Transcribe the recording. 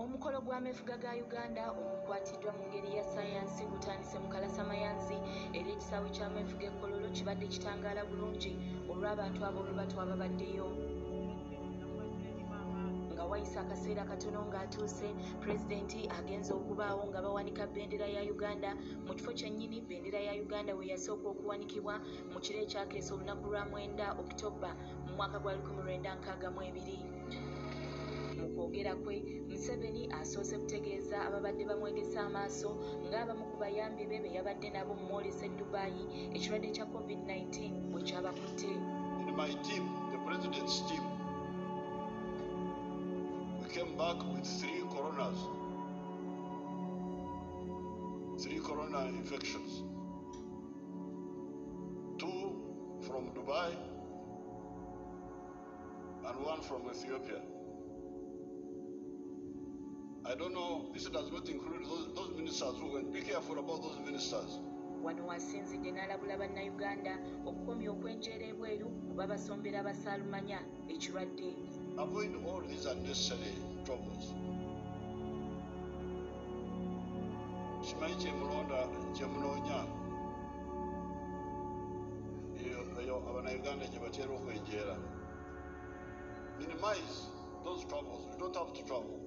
omukolo gw'ameefuga ga uganda ogukwatiddwa mu ngeri ya sayansi gutandise mu kalasamayanzi era ekisaawe ky'ameefuga ekkololo kibadde kitangaala bulungi olw'abantu ab'olubatu ababaddeyo. Nga wayisa akaseera katono ng'atuuse pulezidenti agenza okubaawo nga bawanika bendera ya uganda. Mu kifo kyennyini bendera ya uganda we yasooka okuwanikibwa mu kiro ekyakeesa olunaku lwa mwenda okitoba mu mwaka gwa 1962 mu kwogera kwe museveni asoose kutegeeza ababadde bamwegesa amaaso ng'abamu ku bayambi be be yabadde nabo mu mwolesa edubaayi ekirwadde kya covid-19 bwe kyabakutte my team, the president's team, we came back with three coronas, three corona infections. Two from Dubai and one from Ethiopia. I don't know, this does not include those, those ministers who went. Be careful about those ministers. wano wasinzidde n'alabula bannayuganda okukomya okwenjeera ebweru kuba basombera abasaalumanya ekirwadde Avoid all these unnecessary troubles. kimanyi kyemulonda kyemunoonya eyo abanayuganda gye batera okwenjeera minimize those troubles you don't have to travel